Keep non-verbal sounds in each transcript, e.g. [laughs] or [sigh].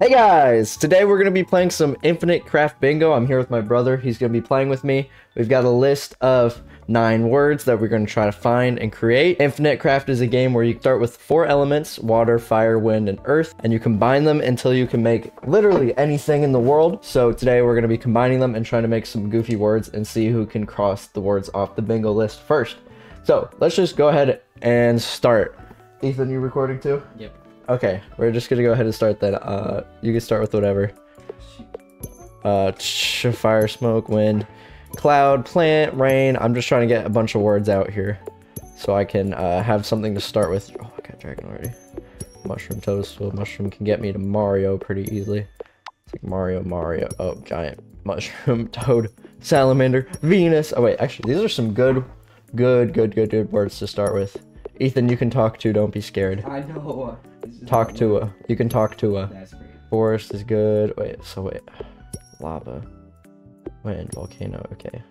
Hey guys! Today we're going to be playing some Infinite Craft Bingo. I'm here with my brother. He's going to be playing with me. We've got a list of nine words that we're going to try to find and create. Infinite Craft is a game where you start with four elements, water, fire, wind, and earth, and you combine them until you can make literally anything in the world. So today we're going to be combining them and trying to make some goofy words and see who can cross the words off the bingo list first. So let's just go ahead and start. Ethan, you recording too? Yep. Okay, we're just gonna go ahead and start then. Uh, you can start with whatever. Uh, fire, smoke, wind, cloud, plant, rain. I'm just trying to get a bunch of words out here, so I can uh, have something to start with. Oh, I got dragon already. Mushroom toadstool. Mushroom can get me to Mario pretty easily. It's like Mario, Mario. Oh, giant mushroom, [laughs] toad, salamander, Venus. Oh wait, actually, these are some good, good, good, good, good words to start with. Ethan, you can talk too. Don't be scared. I know. Talk to a. You can talk to a. Forest is good. Wait, so wait. Lava. Wind, volcano. Okay.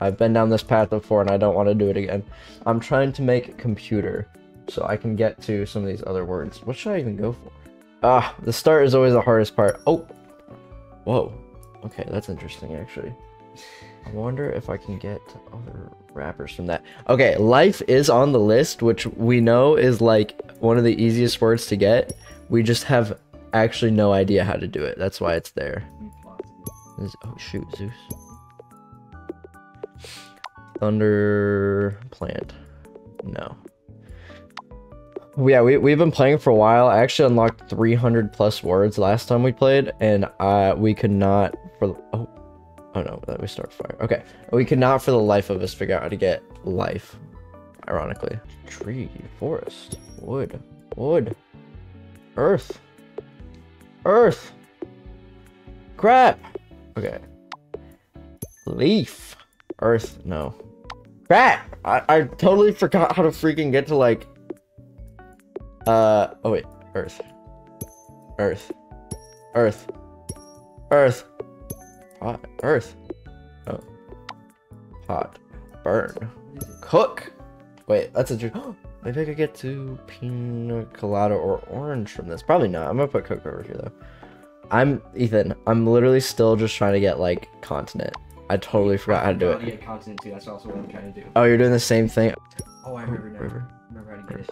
I've been down this path before and I don't want to do it again. I'm trying to make computer so I can get to some of these other words. What should I even go for? Ah, the start is always the hardest part. Oh. Whoa. Okay, that's interesting actually. I wonder if I can get other rappers from that. Okay, life is on the list, which we know is like one of the easiest words to get. We just have actually no idea how to do it. That's why it's there. Oh shoot, Zeus. Thunder plant. No. Yeah, we, we've been playing for a while. I actually unlocked 300 plus words last time we played, and uh, we could not for oh oh no, let me start fire. Okay, we could not for the life of us figure out how to get life. Ironically, tree, forest, wood, wood, earth, earth. Crap. Okay. Leaf. Earth. No. Crap. I, I totally forgot how to freaking get to like. Uh. Oh wait. Earth. Earth. Earth. Earth. Pot. Earth. Oh. Hot. Burn. What is it? Cook. Wait. That's interesting. [gasps] Maybe I could get to pina colada or orange from this. Probably not. I'm gonna put Coke over here though. I'm Ethan. I'm literally still just trying to get like continent. I totally forgot how to do it. get continent too. That's also what I'm trying to do. Oh, you're doing the same thing. Oh, I remember now. river. Remember how to get it.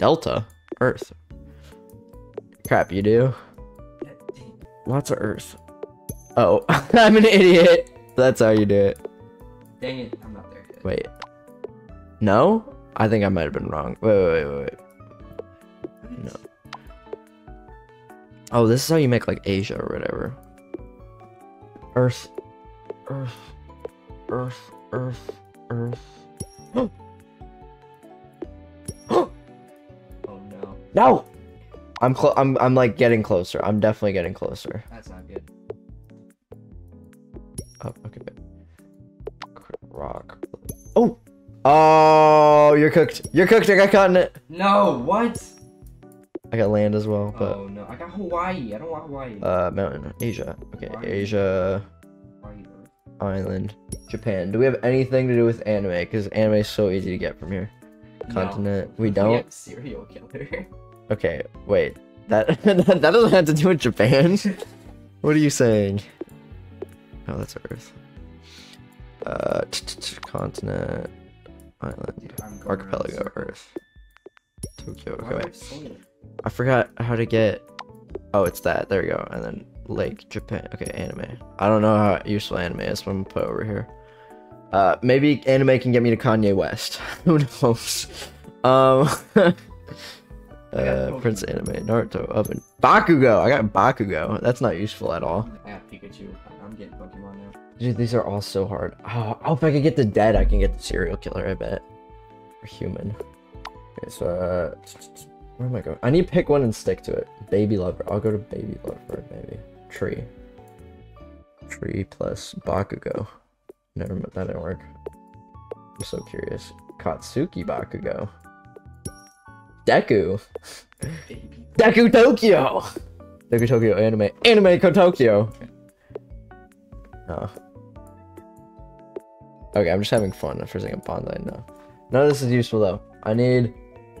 Delta. Earth. Crap, you do. Lots of Earth. Oh, [laughs] I'm an idiot. That's how you do it. Dang it, I'm not there yet. Wait. No? I think I might have been wrong. Wait, wait, wait, wait. No. Oh, this is how you make like Asia or whatever. Earth. Earth. Earth. Earth. Earth. [gasps] Oh no, No! I'm clo- I'm I'm like getting closer. I'm definitely getting closer. that's not good. Oh, okay. Rock. Oh! Oh, you're cooked. You're cooked. I got continent. No, what? I got land as well, but oh no, I got Hawaii. I don't want Hawaii. uh, mountain. Asia. Okay, Hawaii. Asia, Hawaii, island, Japan. Do we have anything to do with anime? Because anime is so easy to get from here. Continent. We We don't. have serial killer. Okay, wait. That [laughs] that doesn't have to do with Japan. [laughs] what are you saying? Oh, that's Earth. Uh, continent, island, Dude, I'm going around in archipelago. Earth, Tokyo. Okay, I wait. I forgot how to get. Oh, it's that. There we go. And then Lake Japan. Okay, anime. I don't know how useful anime is. So I'm gonna put over here. Uh, maybe anime can get me to Kanye West. [laughs] Who knows? Um. [laughs] uh, Prince Anime, Naruto, Oven, Bakugo. I got Bakugo. That's not useful at all. I have Pikachu. I'm getting Pokemon now. Dude, these are all so hard. Oh, oh, if I could get the dead, I can get the serial killer. I bet. Or human. Okay, so uh, where am I going? I need to pick one and stick to it. Baby lover. I'll go to baby lover. Maybe tree. Tree plus Bakugo. Never mind. That didn't work. I'm so curious. Katsuki Bakugo. Deku. Deku Tokyo. Deku Tokyo anime. Anime Ko Tokyo. Oh. Okay, I'm just having fun for saying Bonsai. No. None of this is useful though. I need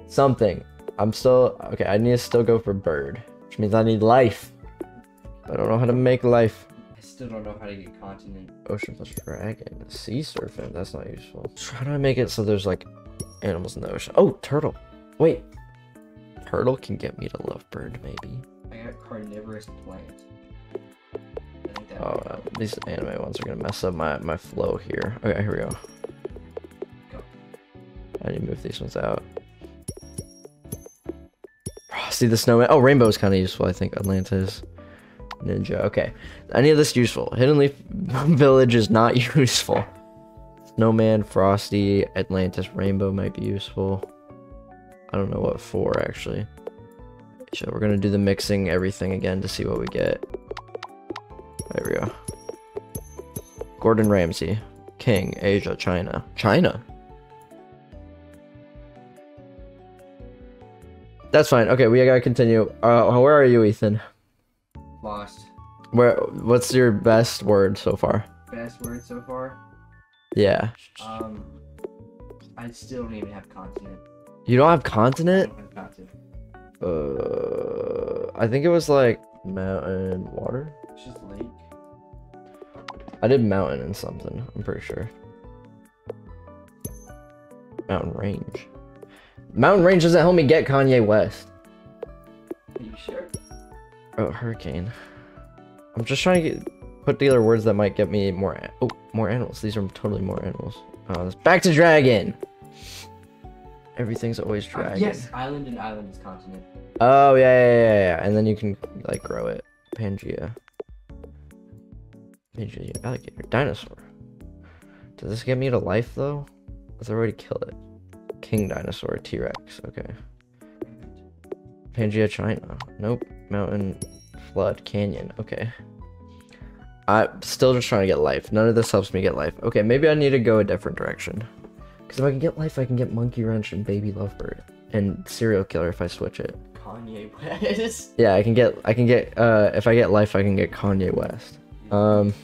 something. I'm still okay. I need to still go for bird, which means I need life. I don't know how to make life. I still don't know how to get continent. Ocean plus dragon. Sea serpent. That's not useful. How do I make it so there's like animals in the ocean? Oh, turtle. Wait. Turtle can get me to love bird maybe. I got carnivorous plant. Oh, uh, these anime ones are gonna mess up my, my flow here. Okay, here we go. I need to move these ones out. See the snowman. Oh, rainbow is kind of useful, I think. Atlantis. Ninja. Okay. Any of this useful? Hidden Leaf [laughs] Village is not [laughs] useful. Snowman, Frosty, Atlantis, Rainbow might be useful. I don't know what for, actually. So we're gonna do the mixing everything again to see what we get. There we go. Gordon Ramsay. King, Asia, China. China? That's fine. Okay, we gotta continue. Uh, where are you, Ethan? Lost. Where? What's your best word so far? Best word so far? Yeah. Um, I still don't even have continent. You don't have I don't have continent. Uh, I think it was like mountain water. It's just lake. I did mountain and something. I'm pretty sure. Mountain range. Mountain range doesn't help me get Kanye West. Are you sure? Oh, hurricane. I'm just trying to get, put together words that might get me more. Oh, more animals. These are totally more animals. Oh, this back to dragon. Everything's always Uh, dragon. yes, island and island is continent. Oh yeah, yeah, yeah, yeah. And then you can like grow it. Pangea. Pangea alligator. Dinosaur. Does this get me to life though? Let's already kill it. King dinosaur, T-Rex. Okay. Pangea China. Nope. Mountain flood canyon. Okay. I'm still just trying to get life. None of this helps me get life. Okay, maybe I need to go a different direction. Because if I can get life, I can get monkey wrench and baby lovebird and serial killer if I switch it. Kanye West. Yeah, I can get I can get uh if I get life I can get Kanye West. Um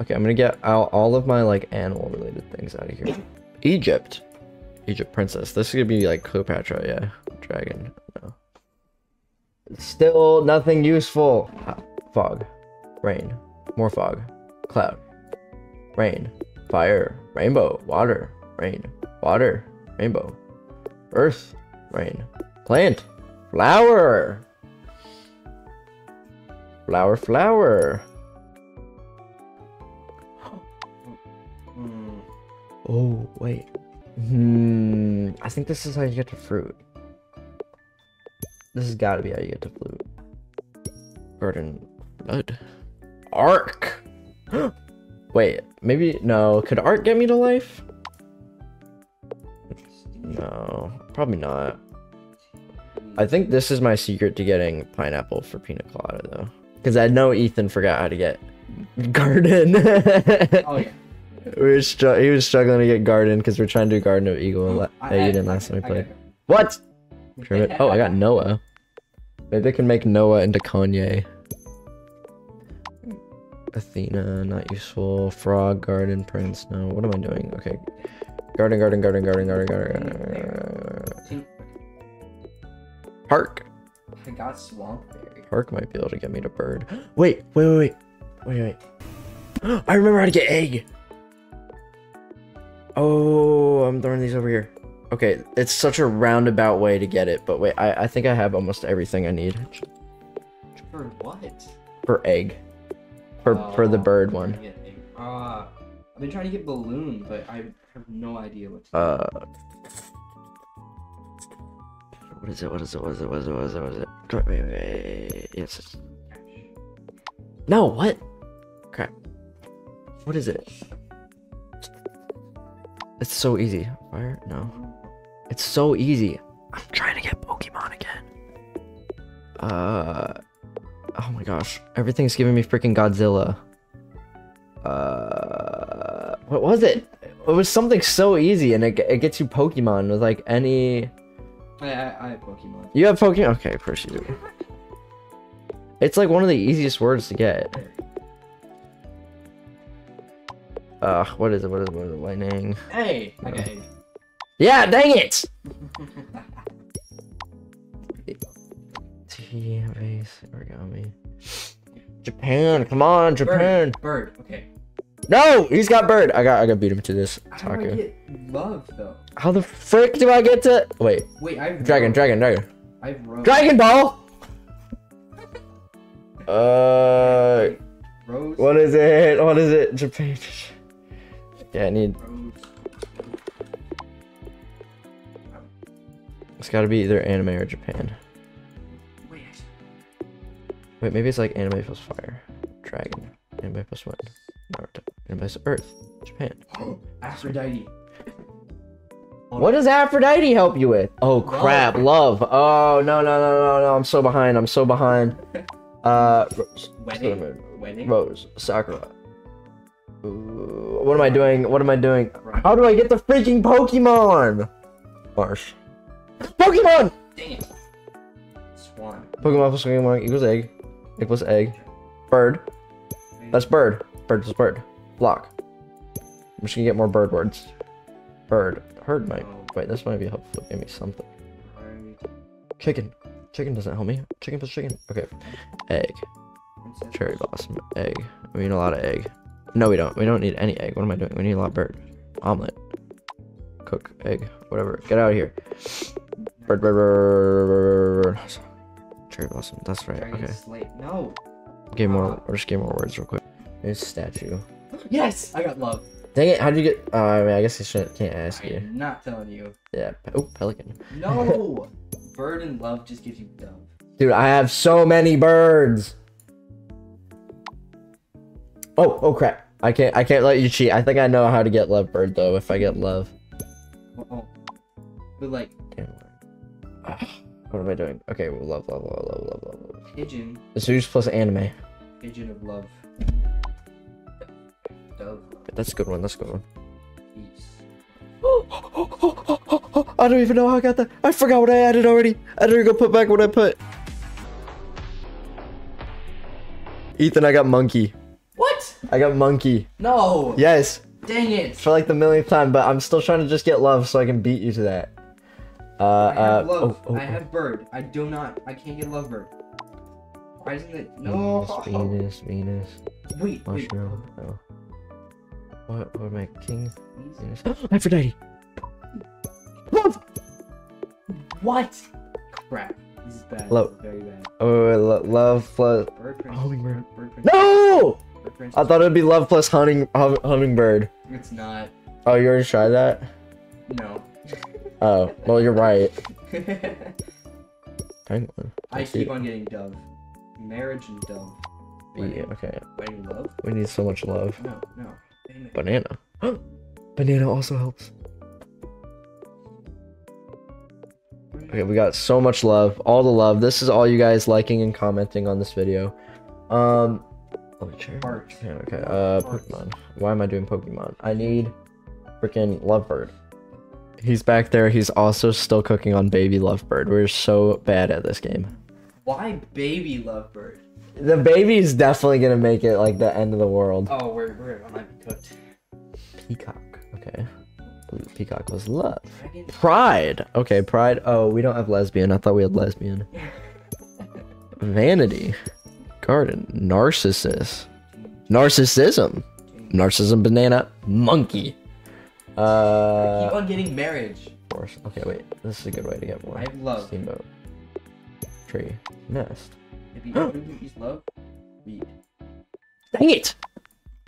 Okay, I'm gonna get all, all of my like animal related things out of here. Egypt. Egypt princess. This is gonna be like Cleopatra, yeah. Dragon. No. Still nothing useful. Fog. Rain. More fog. Cloud. Rain. Fire. Rainbow. Water. Rain. Water. Rainbow. Earth. Rain. Plant. Flower. Flower, flower. Oh, wait. Hmm. I think this is how you get to fruit. This has got to be how you get to fruit. Garden blood. Arc. wait, maybe no. Could art get me to life? No, probably not. I think this is my secret to getting pineapple for pina colada though, because I know Ethan forgot how to get garden. Oh yeah. We were str- he was struggling to get garden because we're trying to do garden of eagle. la- I- uh, I- Eden I- last time we played. What? Oh, I got Noah. Maybe I can make Noah into Kanye. Athena, not useful. Frog, garden, prince. No, what am I doing? Okay. Garden, garden, garden, garden, garden, garden. garden. Park. I got swamp. Park might be able to get me to bird. [gasps] Wait, wait, wait, wait. Wait, wait. [gasps] I remember how to get egg. Oh, I'm throwing these over here. Okay, it's such a roundabout way to get it, but wait, I, I think I have almost everything I need For what? for egg. For for the Oh, bird one. Uh, I've been trying to get balloon, but I have no idea what to do. Uh What is it? What is it? What is it? What is it? What is it? What is it? Wait, wait, wait. Yes. No, what? Crap. What is it? It's so easy. Fire? No. It's so easy. I'm trying to get Pokemon again. Uh. Oh my gosh. Everything's giving me freaking Godzilla. Uh. What was it? It was something so easy, and it, it gets you Pokemon with like any. I, I, I have Pokemon. You have Pokemon? Okay, of course you do. It's like one of the easiest words to get. Uh, what is it? What is it? What is it? Lightning. Hey, I got. Yeah, dang it! [laughs] T base origami. Japan, come on, Japan. Bird. Bird. Okay. No, he's got bird. I got I got beat him to this How do I get love though? How the frick do I get to wait? Wait, I've Dragon, dragon, dragon. I've. Dragon Ball! Uh Rose. what is it? What is it? Japan. Yeah, I need it's gotta be either anime or Japan. Wait. Wait, maybe it's like anime plus fire. Dragon. Anime plus wind. Anime plus earth. Japan. [gasps] Aphrodite. What does Aphrodite help you with? Oh crap, love. Oh no no no no no! I'm so behind. I'm so behind. [laughs] Uh, Rose, Wedding. Wedding. Rose, Sakura. Ooh, what am I doing? What am I doing? How do I get the freaking Pokemon? Marsh. Pokemon. Dang it. Swan. Pokemon plus Pokemon equals egg. Plus egg. Bird. That's bird. Bird plus bird. Block. I'm just gonna get more bird words. Bird. Herd might. Wait, this might be helpful. Give me something. Chicken. Chicken doesn't help me. Chicken plus chicken. Okay. Egg. Cherry blossom. Egg. We need a lot of egg. No, we don't. We don't need any egg. What am I doing? We need a lot of bird. Omelet. Cook. Egg. Whatever. Get out of here. Bird, bird, bird, bird, bird. Cherry blossom. That's right. Okay. No. Give more. Ah. Or just give more words real quick. There's a statue. Yes, I got love. Dang it! How'd you get? Uh, I mean, I guess I shouldn't. Can't ask you. I'm not telling you. Yeah. Oh, pelican. No. [laughs] Bird and love just gives you dove. Dude, I have so many birds. Oh, oh crap! I can't. I can't let you cheat. I think I know how to get love bird though. If I get love. Oh, oh. But like Damn. [sighs] What am I doing? Okay, well, love, love, love, love, love, love, love. pigeon, Zeus plus anime. pigeon of love. That's a good one. That's a good one. [gasps] I don't even know how I got that. I forgot what I added already. I didn't go put back what I put. Ethan, I got monkey. What? I got monkey. No. Yes, Dang it. for like the millionth time, but I'm still trying to just get love so I can beat you to that. Uh, I have uh, love. oh, oh, I have bird. I do not. I can't get love bird. Why isn't it? No. Venus, Venus, Venus, Wait. Wait. mushroom. No. What? [gasps] What am I? King? Please? Aphrodite. Love. What? Crap. This is bad. Love. This is very bad. Oh, wait, wait, lo- love plus. Bird princess. Hummingbird. Bird princess. No! Bird princess. I thought it would be love plus hunting hum, hummingbird. It's not. Oh, you already tried that? No. Oh, well, you're right. [laughs] Penguin. I keep on getting dove. Marriage and dove. Yeah, Wedding. okay. Wedding love? We need so much love. No, no. Dang it. Banana. [gasps] Banana also helps. Okay, we got so much love. All the love. This is all you guys liking and commenting on this video. Um, let me check. Heart. Okay, okay. Uh, Pokemon. Why am I doing Pokemon? I need freaking Lovebird. He's back there. He's also still cooking on baby Lovebird. We're so bad at this game. Why baby lovebird? The baby is definitely gonna make it like the end of the world. Oh, we're, we're I might be cooked. Peacock. Okay. Peacock was love. Pride. Okay, pride. Oh, we don't have lesbian. I thought we had lesbian. [laughs] Vanity. Garden. Narcissus. Narcissism. Narcissism banana. Monkey. I Uh, keep on getting marriage. horse. Okay, wait. This is a good way to get more. I love. Steamboat. Tree. Nest. Maybe [gasps] what do you use love? Read. Dang it!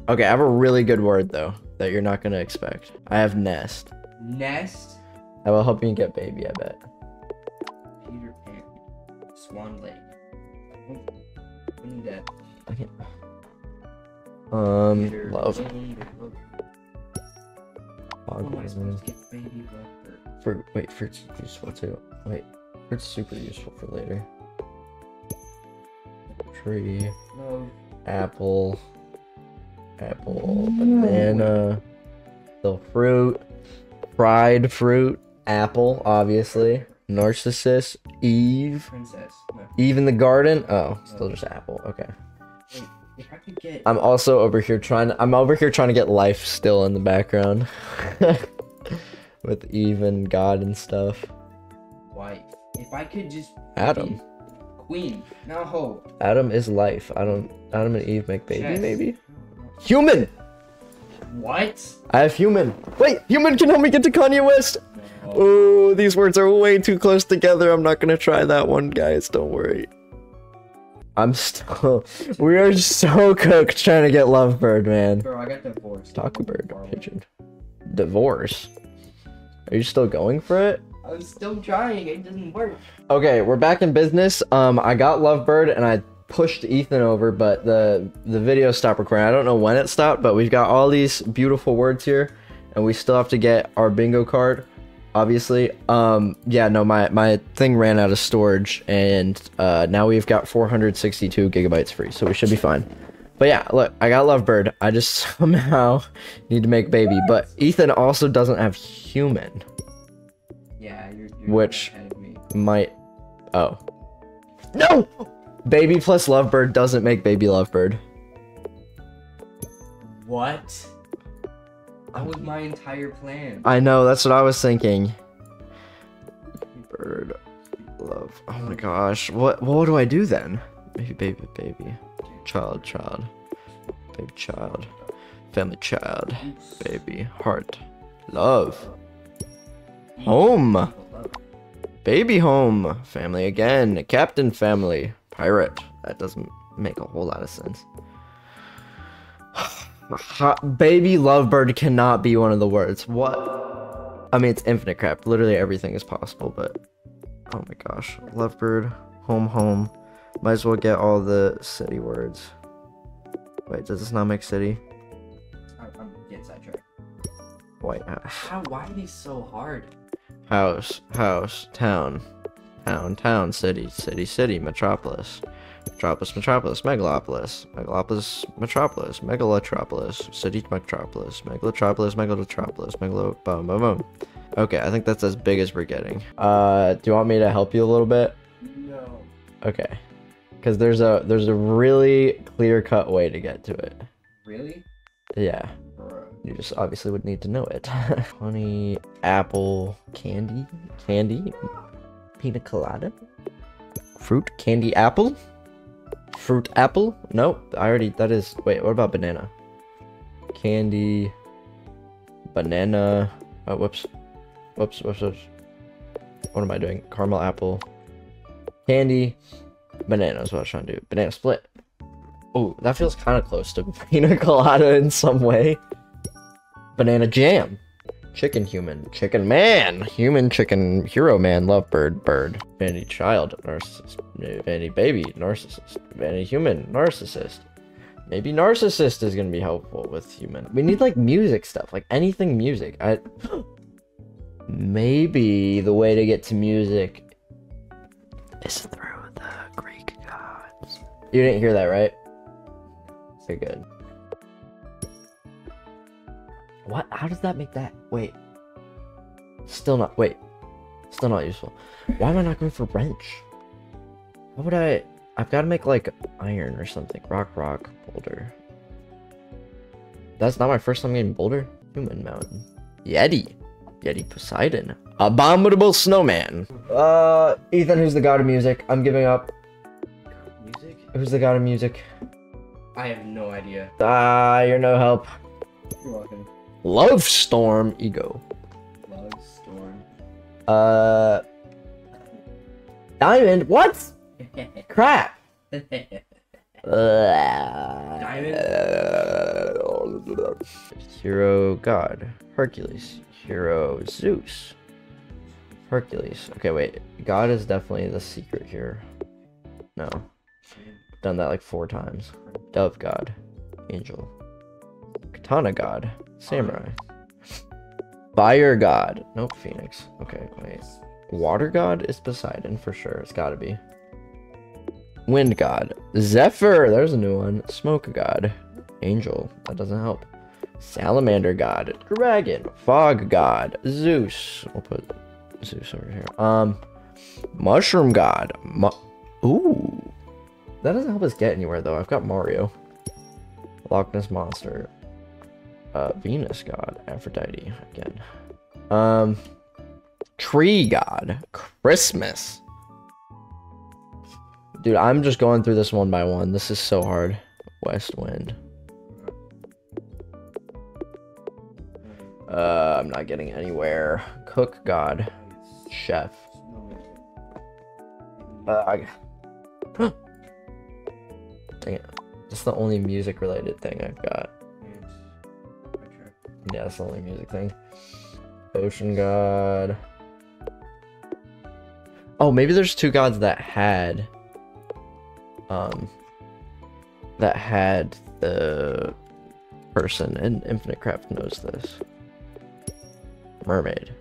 Okay, I have a really good word though that you're not gonna expect. I have nest. Nest. I will help you get baby. I bet. Peter Pan. Swan Lake. We need that. I can't. Um, Peter love. Pan, love. How am supposed to get baby lovebird? Fruit. Wait, fruit's useful too. Wait, fruit's super useful for later. Tree, Love. apple, apple, banana, the fruit, fried fruit, apple, obviously, narcissus, Eve, Princess. No. Eve in the garden. Oh, still just apple. Okay. Wait, get. I'm also over here trying. I'm over here trying to get life still in the background, [laughs] with Eve and God and stuff. wife. If I could just Adam. Be queen. No. Adam is life. I don't. Adam and Eve make baby. Yes. Maybe. Human. What? I have human. Wait, human can help me get to Kanye West. No. Oh, these words are way too close together. I'm not gonna try that one, guys. Don't worry. I'm still. [laughs] We are so cooked trying to get Lovebird, man. Bro, I got divorced. Taco bird, pigeon. Divorce. Are you still going for it? I'm still trying. It doesn't work. Okay, we're back in business. Um, I got Lovebird and I pushed Ethan over, but the the video stopped recording. I don't know when it stopped, but we've got all these beautiful words here, and we still have to get our bingo card. Obviously, um, yeah, no, my my thing ran out of storage, and uh, now we've got 462 gigabytes free, so we should be fine. But yeah, look, I got Lovebird. I just [laughs] somehow need to make baby, but Ethan also doesn't have human. Yeah, you're, you're Which- ahead of me. Might. Oh. No! Baby plus Lovebird doesn't make baby Lovebird. What? That was my entire plan. I know, that's what I was thinking. Bird. Love. Oh my gosh. What what do I do then? Baby, baby, baby. Child, child. Baby, child. Family, child. Baby. Heart. Love. Home. Baby home. Family again. Captain family. Pirate. That doesn't make a whole lot of sense. [sighs] Baby lovebird cannot be one of the words. What? I mean, it's infinite crap. Literally everything is possible, but oh my gosh, lovebird, home, home. Might as well get all the city words. Wait, does this not make city? I'm, I'm getting sidetracked. White uh, [sighs] house, How? Why are these so hard? House, house, town, town, town, city, city, city, metropolis. Metropolis, Metropolis, Megalopolis, Megalopolis, Metropolis, Megalotropolis, City Metropolis, Megalotropolis, Megalotropolis, Megalo, boom, boom, boom. Okay, I think that's as big as we're getting. Uh, do you want me to help you a little bit? No. Okay, because there's a there's a really clear cut way to get to it. Really? Yeah. You just obviously would need to know it. [laughs] Honey, apple, candy, candy, pina colada, fruit, candy, apple, fruit, apple. Nope, I already. That is. Wait, what about banana? Candy, banana. Oh, whoops, whoops, whoops, whoops. What am I doing? Caramel apple, candy, banana is what I was trying to do. Banana split. Oh, that feels kind of close to [laughs] pina colada in some way. Banana jam. Chicken human. Chicken man. Human chicken hero man. Lovebird bird. bird, Vanity child. Narcissist. Vanity baby. Narcissist. Vanity human. Narcissist. Maybe narcissist is gonna be helpful with human. We need like music stuff. Like anything music. I. [gasps] Maybe the way to get to music is through the Greek gods. You didn't hear that, right? Okay, good. What? How does that make that? Wait. Still not. Wait. Still not useful. Why am I not going for wrench? What would I? I've got to make like iron or something. Rock, rock, boulder. That's not my first time getting boulder. Human mountain. Yeti. Yeti Poseidon. Abominable snowman. Uh, Ethan, who's the god of music? I'm giving up. Music? Who's the god of music? I have no idea. Ah, you're no help. You're welcome. Love storm. Ego. Love storm. Uh, diamond. What? [laughs] Crap. Diamond? Hero God. Hercules. Hero Zeus. Hercules. Okay, wait. God is definitely the secret here. No. Done that like four times. Dove God. Angel. Katana God. Samurai. Fire God. Nope, Phoenix. Okay, wait. Water God is Poseidon for sure. It's gotta be. Wind God. Zephyr. There's a new one. Smoke God. Angel. That doesn't help. Salamander God. Dragon. Fog God. Zeus. We'll put Zeus over here. Um, Mushroom God. Mu- Ooh. That doesn't help us get anywhere though. I've got Mario. Loch Ness Monster. Uh, Venus God. Aphrodite again. Um, Tree God. Christmas. Dude, I'm just going through this one by one. This is so hard. West wind. Uh, I'm not getting anywhere. Cook god. Chef. Uh, I... [gasps] Dang it. That's the only music related thing I've got. Yeah, that's the only music thing. Ocean god. Oh, maybe there's two gods that had um that had the person and Infinite Craft knows this. Mermaid.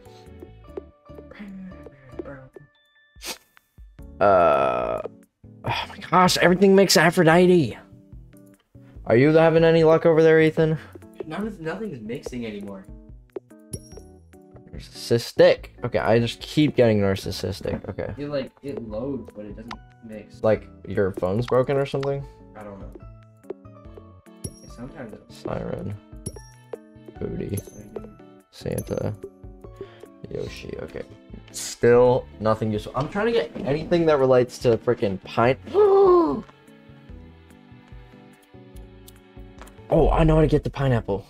Uh Oh my gosh, everything makes Aphrodite. Are you having any luck over there, Ethan? None of nothing's mixing anymore. Narcissistic. Okay, I just keep getting narcissistic. Okay. It like it loads, but it doesn't mix. Like your phone's broken or something? I don't know. Sometimes it's Siren. Booty. Santa. Yoshi. Okay. Still nothing useful. I'm trying to get anything that relates to freaking pine. [gasps] [gasps] oh, I know how to get the pineapple.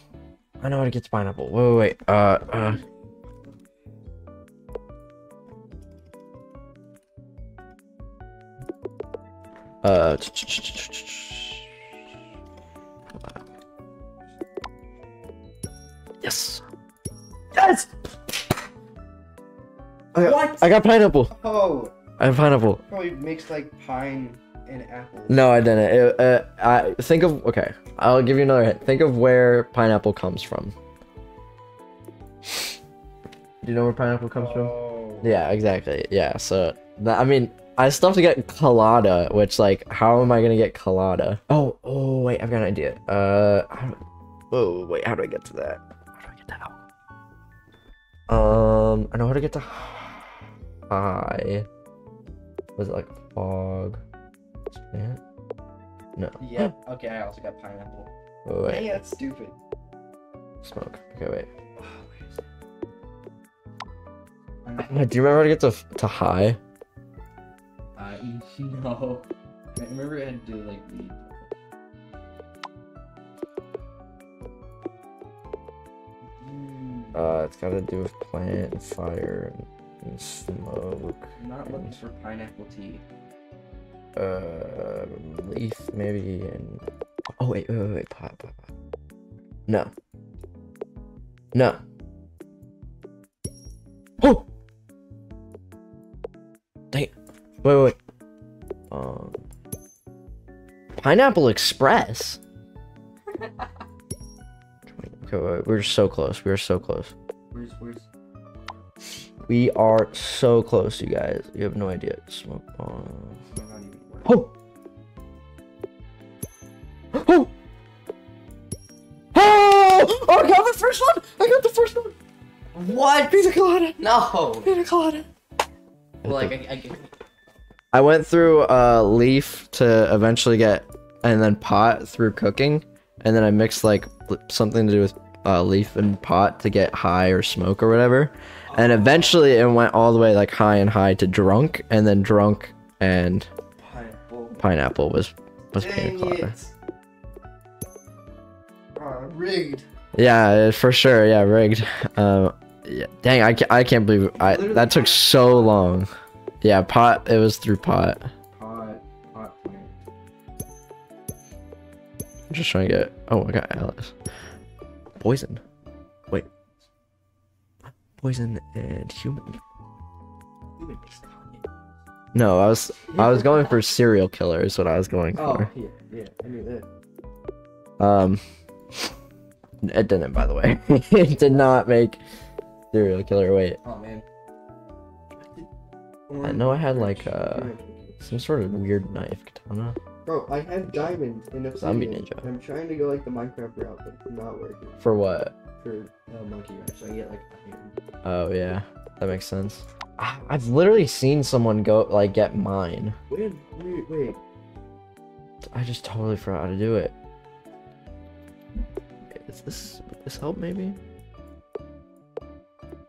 I know how to get the pineapple. Wait, wait, wait. Uh, uh. Uh. Yes. Yes. I got, What? I got pineapple. Oh, I have pineapple. probably mixed like pine apple. No, I didn't. It, uh, I think of okay. I'll give you another hint. Think of where pineapple comes from. Do you know where pineapple comes from? Oh. Yeah, exactly. Yeah. So that I mean, I still have to get colada, which like, how am I gonna get colada? Oh, oh wait, I've got an idea. Uh, how oh wait, how do I get to that? How do I get to that? Um, I know how to get to high. Was it like fog? Span? No. Yeah. Okay, I also got pineapple. Wait, wait, Dang, that's stupid. smoke. Okay, wait. Oh, wait Uh, Do you remember how to get to to high? Uh, [laughs] no. I remember I had to do like the. Mm, Uh, it's got to do with plant and fire and, and smoke. I'm not looking for pineapple tea. Uh, leaf maybe and oh wait wait wait, wait pot, pot, pot. No. No. Oh. Dang. it. Wait wait. wait. Um. Pineapple Express. [laughs] okay, wait, we're so close. We're so close. Where's where's? We are so close, you guys. You have no idea. Smoke bomb. What? Pina colada! No. Pina colada! Like I, I, I went through uh, leaf to eventually get, and then pot through cooking, and then I mixed like something to do with uh, leaf and pot to get high or smoke or whatever, and eventually it went all the way like high and high to drunk, and then drunk and pineapple. pineapple was was pina Dang colada. it. Uh, rigged. Yeah, for sure. Yeah, rigged. Um, yeah, dang, I can't, I can't believe I that took so long. Yeah, pot. It was through pot. Pot. Pot plant. I'm just trying to get. Oh, I got Alice. Poison. Wait. Poison and human. Human mixed Kanye. No, I was I was going for serial killer is what I was going for. Oh yeah, yeah. I knew that. Um, it didn't, by the way. [laughs] it did not make serial killer. Wait, Oh man. I know I had like uh some sort of weird knife katana. Bro, I have diamonds in a Zombie ninja. I'm trying to go like the Minecraft route, but it's not working. For what? For uh, monkey rush, so I get like iron. Oh yeah, that makes sense. I- I've literally seen someone go like get mine. Wait, wait, wait. I just totally forgot how to do it. Is this would this help maybe?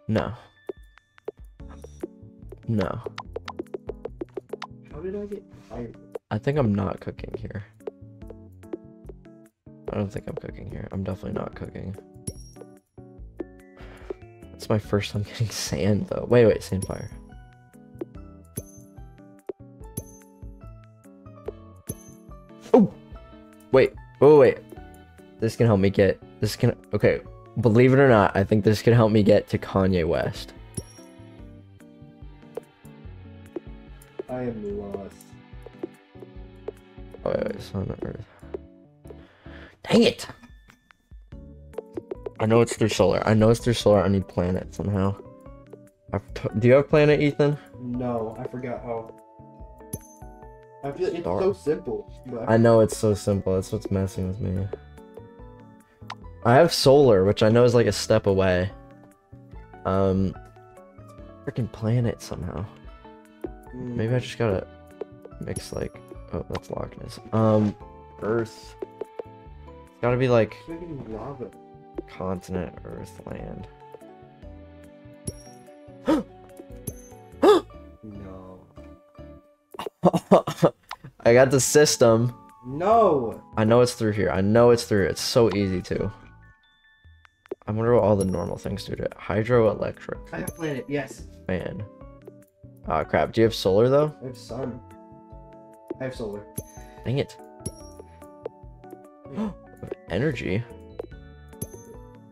No. No. How did I get iron? I think I'm not cooking here. I don't think I'm cooking here. I'm definitely not cooking. It's my first time [laughs] getting sand though. Wait, wait, sand fire. Oh, wait, oh, wait. This can help me get. This can. Okay, believe it or not, I think this could help me get to Kanye West. I am lost. Oh, wait, wait, sun Earth. Dang it! I know it's through solar. I know it's through solar. I need planet somehow. Do you have planet, Ethan? No, I forgot how. I feel it's Star. so simple. But I know it's so simple. That's what's messing with me. I have solar, which I know is like a step away. Um, freaking planet somehow. Mm, Maybe I just gotta mix like. Oh, that's Loch Ness. Um, Earth. It's gotta be like lava. continent, Earth, land. [gasps] No. I got the system. No. I know it's through here. I know it's through. It's so easy to. I wonder what all the normal things do to it. Hydroelectric. I have planet. Yes. Man. Oh crap. Do you have solar though? I have sun. I have solar. Dang it. [gasps] Energy. Wait,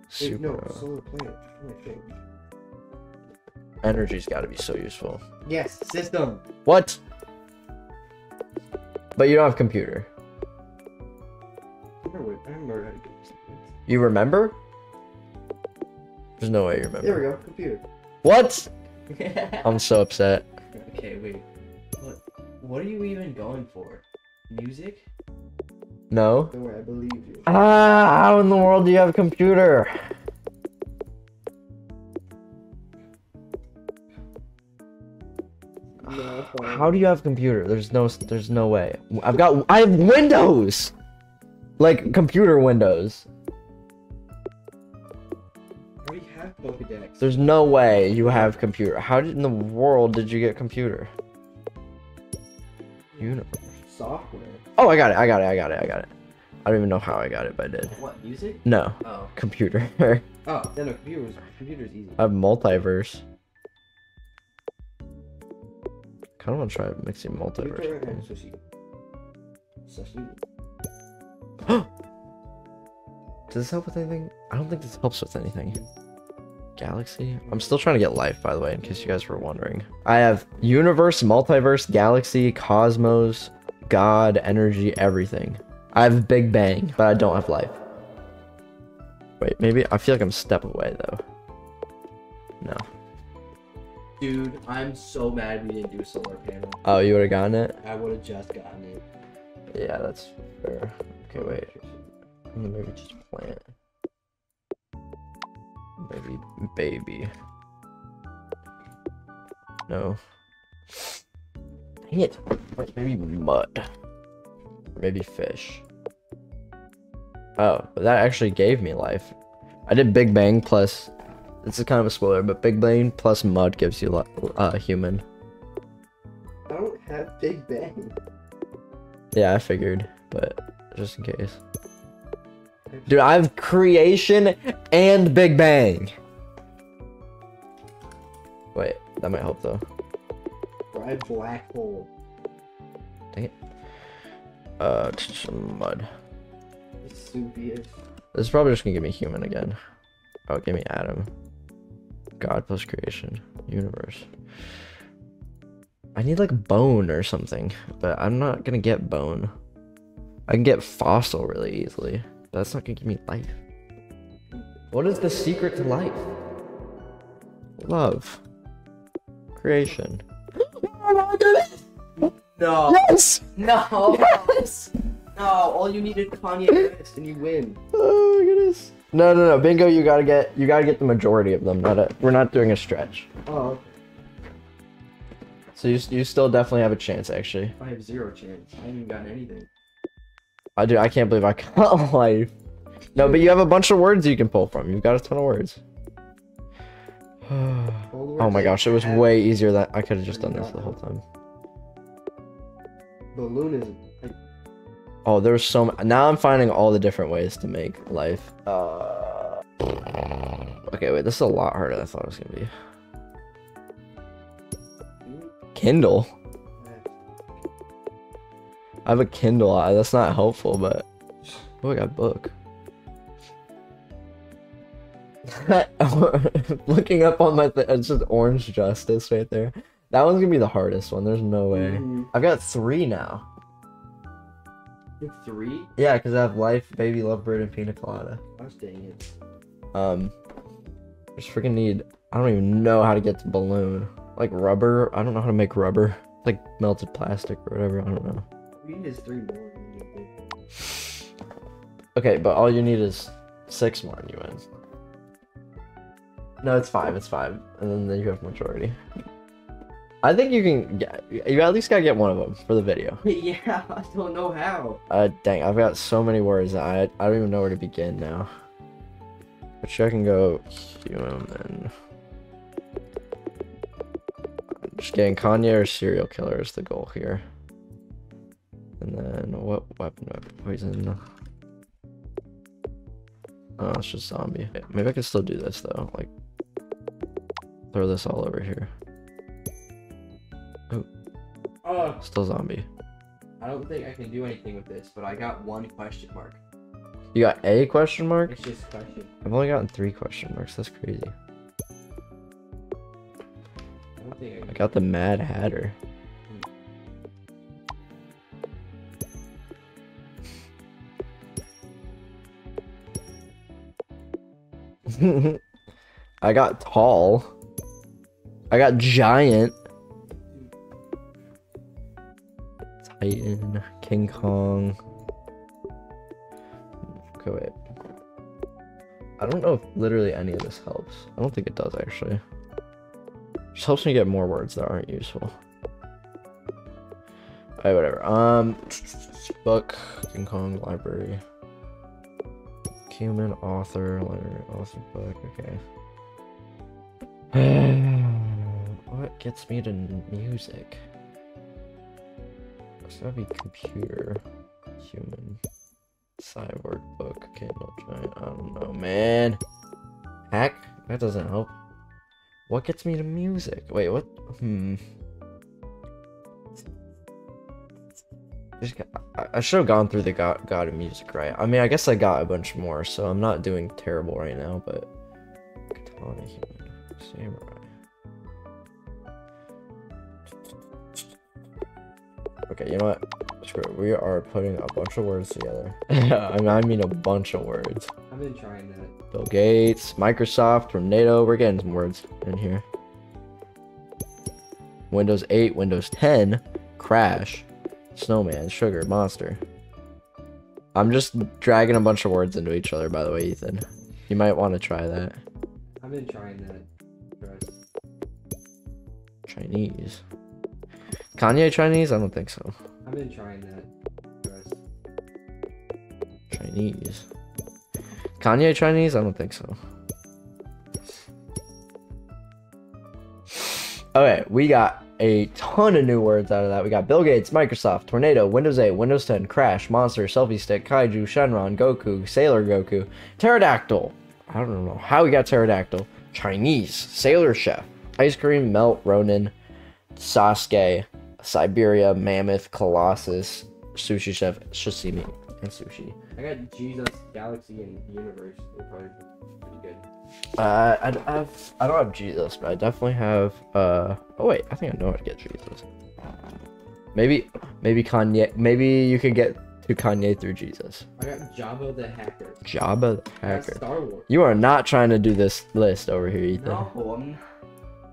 Super. no, solar planet. Energy's gotta be so useful. Yes, system. What? But you don't have computer. I remember, I remember how to do this. You remember? There's no way you remember. There we go. Computer. What? [laughs] I'm so upset. okay, wait. What? What are you even going for? Music? No. Don't worry, I believe you. Ah, how in the world do you have a computer? No. How do you have a computer? There's no there's no way. I've got I have Windows. Like computer Windows. Pokedex. There's no way you have computer. How did in the world did you get computer? Universe. software. Oh, I got it. I got it. I got it. I got it. I don't even know how I got it, but I did. What, music? No, Oh. computer. [laughs] Oh, then no, computers. Computers easy. I have multiverse. Kind of want to try mixing Computer multiverse. and things. sushi. Sushi. [gasps] Does this help with anything? I don't think this helps with anything. Galaxy? I'm still trying to get life, by the way, in case you guys were wondering. I have universe, multiverse, galaxy, cosmos, God, energy, everything. I have Big Bang, but I don't have life. Wait, maybe I feel like I'm a step away though. No. Dude, I'm so mad we didn't do solar panel. Oh, you would have gotten it? I would have just gotten it. Yeah, that's fair. Okay, wait. And then maybe just plant. Maybe baby. No. Dang it. Maybe mud. Maybe fish. Oh, but that actually gave me life. I did Big Bang plus. This is kind of a spoiler, but Big Bang plus mud gives you uh, human. I don't have Big Bang. Yeah, I figured, but just in case. Dude, I have creation and Big Bang. Wait, that might help though. Have black hole. Uh, t- some mud. Vesuvius. This is probably just gonna give me human again. Oh, give me Adam. God plus creation. Universe. I need like bone or something, but I'm not gonna get bone. I can get fossil really easily. But that's not gonna give me life. What is the secret to life? Love. Creation. No. Yes! No. Yes! No, all you need is Kanye West. And you win. Oh my goodness. No, no, no. Bingo, you gotta get you gotta get the majority of them. Not a, we're not doing a stretch. Oh, So you you still definitely have a chance. Actually, I have zero chance. I haven't even gotten anything. I do. I can't believe I [laughs] got life. No, but you have a bunch of words you can pull from. You've got a ton of words. [sighs] oh my gosh, it was way easier that I could have just done this the whole time. balloon is Oh, there's so m- now I'm finding all the different ways to make life. Uh, okay, wait, this is a lot harder than I thought it was gonna be. Kindle. I have a Kindle. That's not helpful, but oh, I got a book. [laughs] Looking up on my, th- it's just Orange Justice right there. That one's gonna be the hardest one. There's no way. Mhm. I've got three now. Three. Yeah, because I have Life, Baby Lovebird, and Pina Colada. Gosh dang it. Um, I just freaking need. I don't even know how to get to balloon. Like rubber. I don't know how to make rubber. Like melted plastic or whatever. I don't know. We need is three more. than you think. Okay, but all you need is six more and you win. No, it's five. It's five, and then you have majority. I think you can get. You at least gotta get one of them for the video. [laughs] yeah, I don't know how. Uh, dang, I've got so many words that I I don't even know where to begin now. But sure, I can go human. Just getting Kanye or serial killer is the goal here. And then what weapon do I poison? Oh, it's just zombie. Maybe I can still do this though. Like, throw this all over here. Oh, uh, Still zombie. I don't think I can do anything with this, but I got one question mark. You got a question mark? It's just question. I've only gotten three question marks. That's crazy. I don't think I I got the Mad Hatter. [laughs] I got tall. I got giant. Titan, King Kong. Okay, wait. I don't know if literally any of this helps. I don't think it does actually. Just helps me get more words that aren't useful. Alright, whatever. Um, book, King Kong, library. Human, author, library, author, book, okay. [sighs] what gets me to music? It's gotta be computer, human, cyborg, book, Kindle, giant, I don't know, man. Hack? That doesn't help. What gets me to music? Wait, what? Hmm. Just got, I, I should have gone through the God, God of Music, right? I mean, I guess I got a bunch more, so I'm not doing terrible right now, but... Katana Human, Samurai... Okay, you know what? Screw it. We are putting a bunch of words together. [laughs] I mean, I mean a bunch of words. I've been trying that. Bill Gates, Microsoft, Tornado. We're getting some words in here. Windows 8, Windows 10, Crash, Snowman, Sugar, Monster. I'm just dragging a bunch of words into each other, by the way, Ethan. You might want to try that. I've been trying that. Chinese. Kanye Chinese? I don't think so. I've been trying that. Chinese. Kanye Chinese? I don't think so. Okay, we got a ton of new words out of that. We got Bill Gates, Microsoft, Tornado, Windows 8, Windows 10, Crash, Monster, Selfie Stick, Kaiju, Shenron, Goku, Sailor Goku, Pterodactyl. I don't know how we got Pterodactyl. Chinese, Sailor Chef, Ice Cream, Melt, Ronin, Sasuke, Siberia, Mammoth, Colossus, Sushi Chef, Sashimi, and Sushi. I got Jesus, Galaxy, and Universe. They're probably pretty good. Uh, I have I don't have Jesus, but I definitely have. Uh, oh wait, I think I know how to get Jesus. Maybe, maybe Kanye. Maybe you could get to Kanye through Jesus. I got Jabba the Hacker. Jabba the hacker. Star Wars. You are not trying to do this list over here, Ethan. No, I'm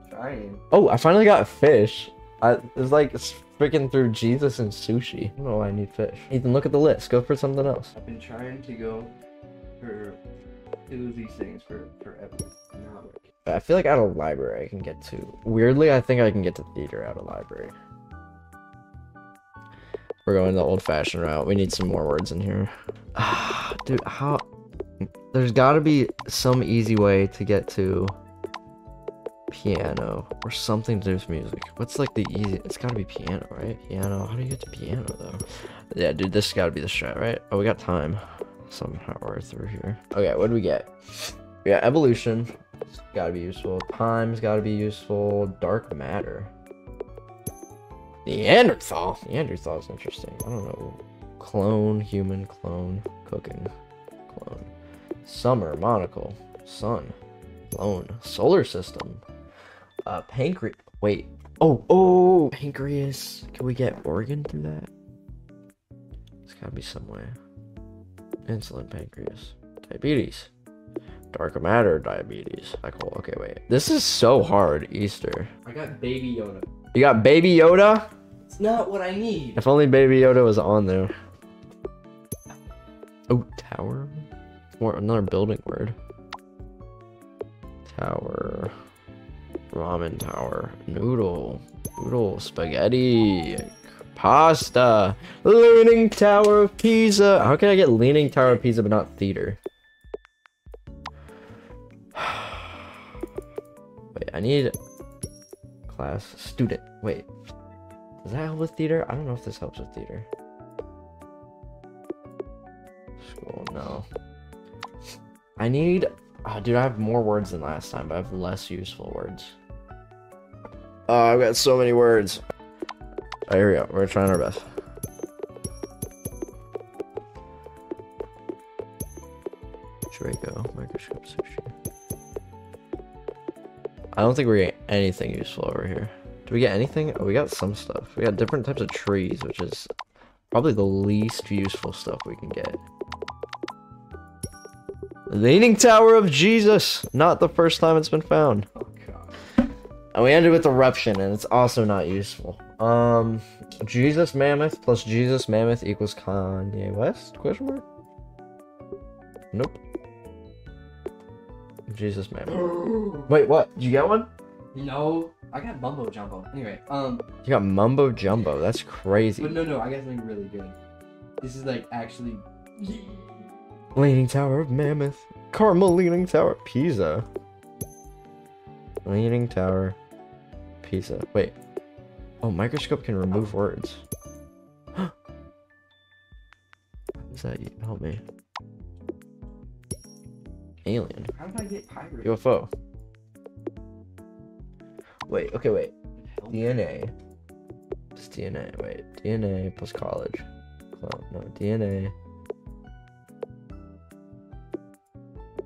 trying. Oh, I finally got fish. I it's like it's freaking through Jesus and sushi. I don't know why I need fish. Ethan, look at the list. Go for something else. I've been trying to go for these things for forever. Not. I feel like out of library I can get to. Weirdly, I think I can get to theater out of library. We're going the old-fashioned route. We need some more words in here. Ah, dude, how? There's got to be some easy way to get to piano or something to do with music. What's like the easy? It's gotta be piano, right? Piano. How do you get to piano though? Yeah, dude, this gotta be the strat, right? Oh, we got time. Somehow we're through here. Okay, what do we get? We got evolution. It's gotta be useful. Time's gotta be useful. Dark matter. Neanderthal. Neanderthal is interesting. I don't know. Clone, human, clone, cooking, clone. Summer, monocle, sun, clone, solar system. Uh, pancreas. Wait. Oh, oh, pancreas. Can we get organ through that? It's gotta be some way. Insulin, pancreas, diabetes, dark matter, diabetes. I call. Oh, okay, wait. This is so hard. Easter. I got Baby Yoda. You got Baby Yoda. It's not what I need. If only Baby Yoda was on there. Oh, tower. More another building word. Tower. Ramen tower. Noodle. Noodle. Spaghetti. Pasta. Leaning Tower of Pisa. How can I get Leaning Tower of Pisa but not theater? [sighs] Wait, I need class student. Wait. Does that help with theater? I don't know if this helps with theater. School, no. I need. Oh, dude, I have more words than last time, but I have less useful words. Oh, I've got so many words. Alright, here we go. We're trying our best. Draco, microscope sushi. I don't think we get anything useful over here. Do we get anything? Oh, we got some stuff. We got different types of trees, which is probably the least useful stuff we can get. Leaning Tower of Jesus! Not the first time it's been found. Oh god. And we ended with eruption, and it's also not useful. Um, Jesus Mammoth plus Jesus Mammoth equals Kanye West? Question mark? Nope. Jesus Mammoth. [gasps] Wait, what? Did you get one? no, I got Mumbo Jumbo. Anyway, um, You got Mumbo Jumbo. That's crazy. but no, no, I got something really good. This is like actually. [gasps] Leaning Tower of Mammoth. Carmel Leaning Tower. Pisa. Leaning Tower. Pisa. Wait. Oh, microscope can remove words. [gasps] How does that help me? Alien. How did I get pirate? UFO. Wait, okay, wait. DNA. It's DNA. Wait. DNA plus college. Clone. No, DNA.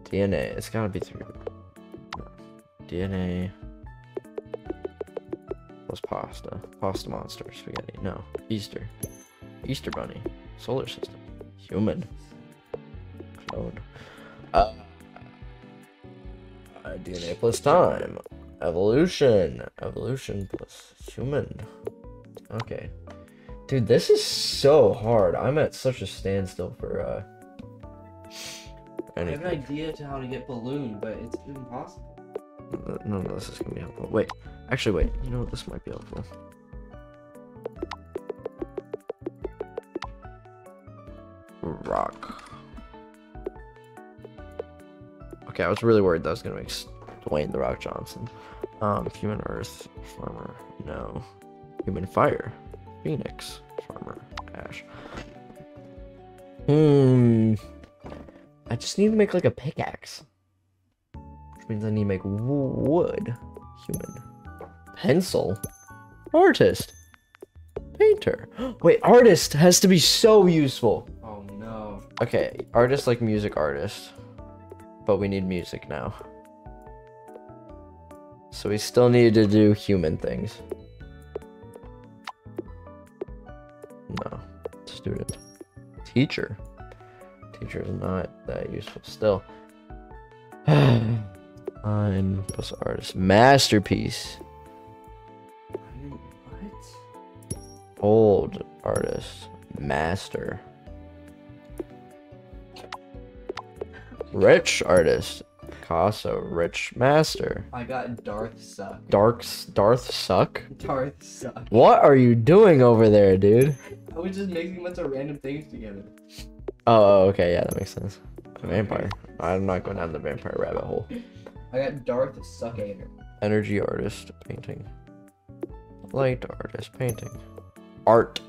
DNA. It's gotta be through. DNA. Pasta. Pasta monster. Spaghetti. No. Easter. Easter bunny. Solar system. Human. Clone. Uh, DNA plus time. Evolution. Evolution plus human. Okay. Dude, this is so hard. I'm at such a standstill for uh I have an idea to how to get balloon, but it's impossible. None of this is gonna be helpful. Wait, actually, wait. You know what? This might be helpful. Rock. Okay, I was really worried that was gonna make Dwayne the Rock Johnson. Um, human Earth farmer. No. Human fire. Phoenix farmer. Ash. Hmm. I just need to make like a pickaxe. Which means I need to make wood. Human. Pencil. Artist. Painter. [gasps] Wait, artist has to be so useful. Oh no. Okay, artist like music artist. But we need music now. So we still need to do human things. No. Student. Teacher. Teacher is not that useful still. [sighs] I'm plus artist. Masterpiece. Old artist. Master. Rich artist. Picasso. Rich master. I got Darth Suck. Dark's Darth suck. Darth Suck. What are you doing over there, dude? I was just making a bunch of random things together. Oh, oh, okay, yeah, that makes sense. Vampire. I'm not going down the vampire rabbit hole. [laughs] I got Darth Suckator. Energy artist painting. Light artist painting. Art.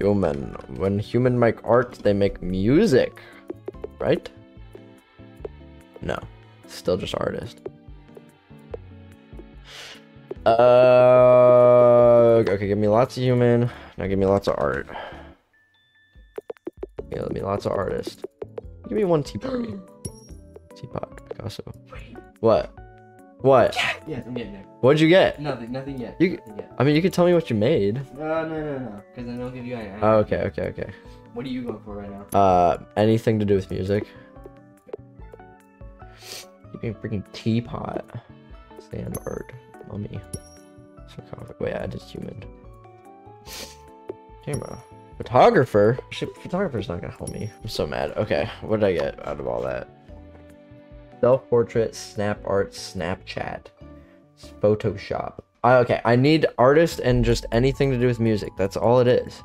Human. When human make art, they make music. Right? No. Still just artist. Uh, okay, give me lots of human. Now give me lots of art. Okay, let me lots of artist. Give me one teapot. [gasps] teapot, Picasso. What? What? Yes, I'm getting there. What'd you get? Nothing, nothing yet. You- nothing yet. I mean, you could tell me what you made. No, no, no, no. Because then they'll give you an Oh, okay, okay, okay. What are you going for right now? Uh, anything to do with music. Give me a freaking teapot. Sand art. Mummy. Sarcophagus. Wait, I just human. Camera. Photographer? Shit, photographer's not gonna help me. I'm so mad. Okay, what did I get out of all that? Self portrait, snap art, Snapchat, Photoshop. Uh, okay, I need artist and just anything to do with music. That's all it is.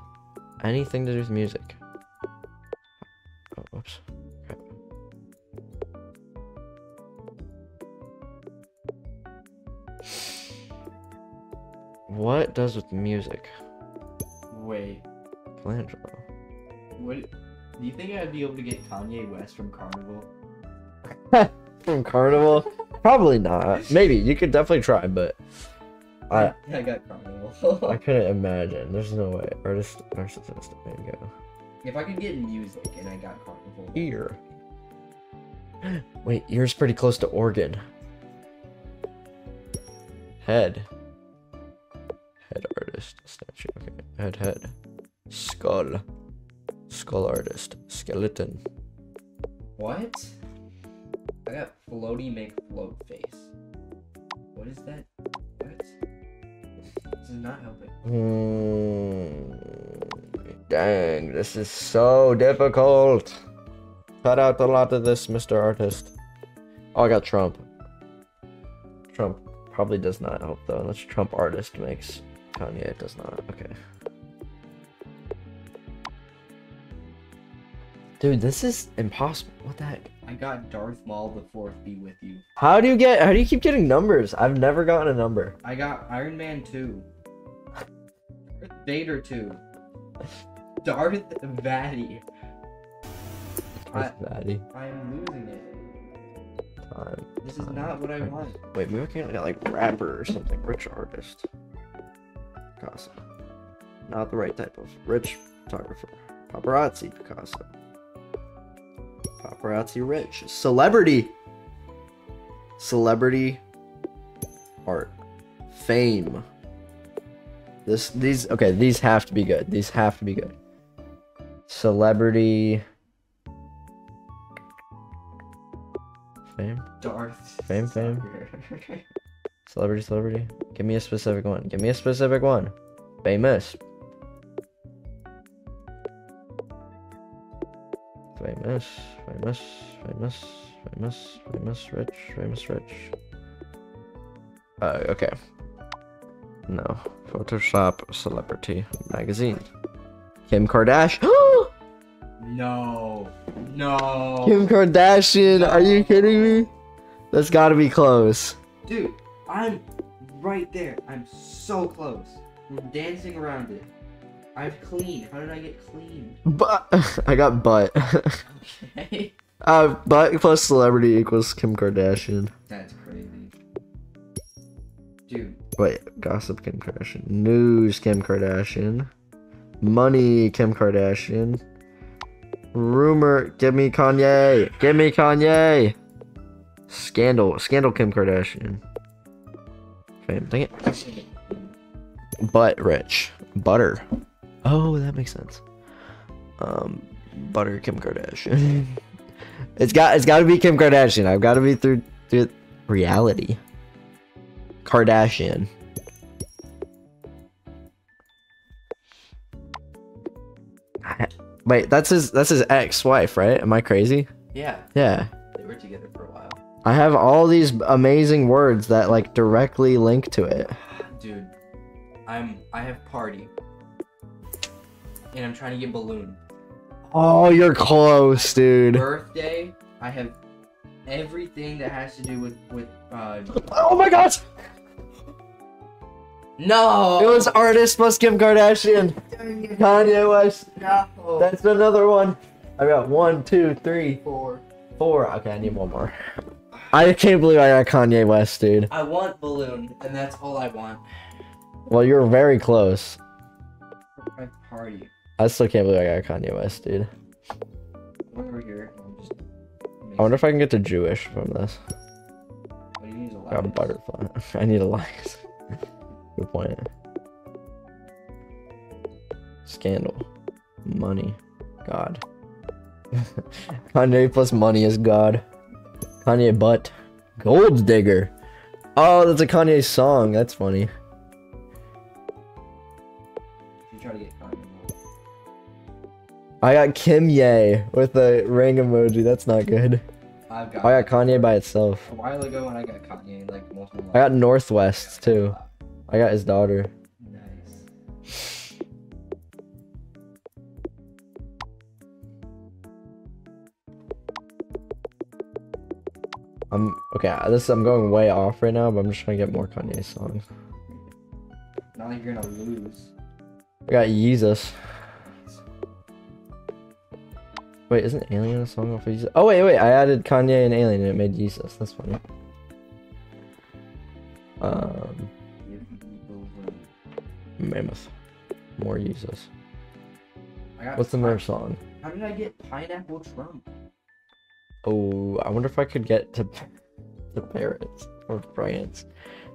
Anything to do with music. Oh, whoops. Crap. What does with music? Wait. Colangelo. What? Do you think I'd be able to get Kanye West from Carnival? [laughs] From Carnival? Probably not. Maybe. You could definitely try, but I I got Carnival. I couldn't imagine. There's no way. Artist narcissist. There go. if I could get music and I got Carnival. Ear. Wait, ear's pretty close to organ. Head. Head artist. Statue. Okay. Head, head. Skull. Skull artist. Skeleton. What? I got floaty make float face. What is that? What? This is not helping. Hmm. Dang, this is so difficult. Cut out a lot of this, Mr. Artist. Oh, I got Trump. Trump probably does not help though, unless Trump artist makes Kanye. It does not. Okay. Dude, this is impossible. What the heck? I got Darth Maul the fourth be with you. How do you get? How do you keep getting numbers? I've never gotten a number. I got Iron Man 2. Darth Vader 2. Darth Vaddy. Where's Fatty? I am losing it. Time. This is not what I want. Wait, maybe I can't get like rapper or something. Rich artist. Picasso. Not the right type of rich photographer. Paparazzi Picasso. Paparazzi rich. Celebrity. Celebrity art. Fame. This these okay, these have to be good. These have to be good. Celebrity fame. Darth. Fame, fame. Celebrity, celebrity. Give me a specific one. Give me a specific one. Famous. Famous, famous, famous, famous, famous, rich, famous, rich. Uh, okay. No. Photoshop celebrity magazine. Kim Kardashian. [gasps] no. No. Kim Kardashian. Are you kidding me? That's got to be close. Dude, I'm right there. I'm so close. We're dancing around it. I'm clean. How did I get clean? But [laughs] I got butt. Okay. [laughs] uh, butt plus celebrity equals Kim Kardashian. That's crazy. Dude, Wait, gossip Kim Kardashian. News Kim Kardashian. Money Kim Kardashian. Rumor, give me Kanye. Give me Kanye. Scandal, scandal Kim Kardashian. Fame, dang it. Butt rich. Butter. Oh, that makes sense. Um, butter Kim Kardashian. [laughs] it's got it's got to be Kim Kardashian. I've got to be through through reality. Kardashian. Wait, that's his that's his ex-wife, right? Am I crazy? yeah, Yeah. they were together for a while. I have all these amazing words that like directly link to it. Dude, I'm I have party. And I'm trying to get balloon. Oh, you're close, dude. Birthday, I have everything that has to do with with uh. Oh my gosh! No. It was artist must give Kardashian. Kanye West. no. That's another one. I got one, two, three, Four. four. Okay, I need one more. I can't believe I got Kanye West, dude. I want balloon, and that's all I want Well, you're very close. party. I still can't believe I got Kanye West, dude. I wonder if I can get to Jewish from this. What do you use a I got a butterfly. [laughs] I need a light. [laughs] Good point. Scandal. Money. God. [laughs] Kanye plus money is God. Kanye butt. Gold digger. Oh, that's a Kanye song. That's funny. You try to get. I got Kimye with the ring emoji. That's not good. I've got. I got Kanye by itself. A while ago when I got Kanye, like multiple. I got North West too. I got his daughter. Nice. I'm okay. This I'm going way off right now, but I'm just trying to get more Kanye songs. Not like you're gonna lose. I got Yeezus. Wait, isn't Alien a song off of Yeezus? Oh wait, wait, I added Kanye and Alien and it made Jesus. That's funny. Um, Give me balloon. Mammoth. More Yeezus. What's the another song? How did I get pineapple Trump? Oh, I wonder if I could get to to Paris or France,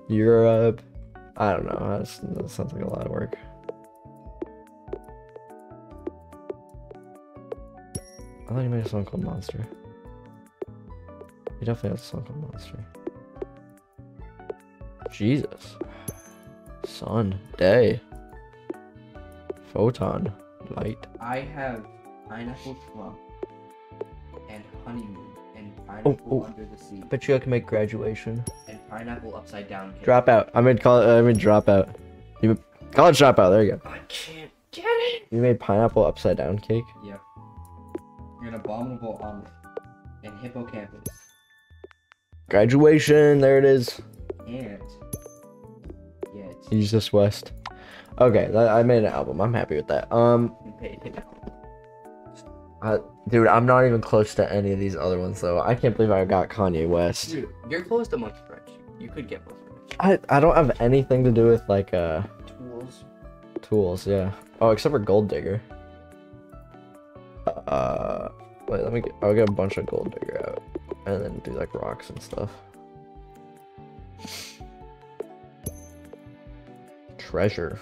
Europe. I don't know. That's, that sounds like a lot of work. I thought he made a song called Monster. He definitely has a song called Monster. Jesus. Sun, day, photon, light. I have pineapple Trump and honeymoon and oh, pineapple oh. under the sea Bet you I can make graduation. and pineapple upside down. cake. Dropout. I made call. I made dropout. You college dropout. There you go. I can't get it. You made pineapple upside down cake. Yep. Abominable and hippocampus Graduation. There it is. and yet Jesus West. Okay, I made an album. I'm happy with that. Um. I, dude, I'm not even close to any of these other ones though. I can't believe I got Kanye West. Dude, you're close to Monkey Wrench. You could get Monkey. I I don't have anything to do with like uh Tools. tools. Yeah. Oh, except for Gold Digger. Uh, wait. Let me. Get, I'll get a bunch of Gold Digger out, and then do like rocks and stuff. Treasure.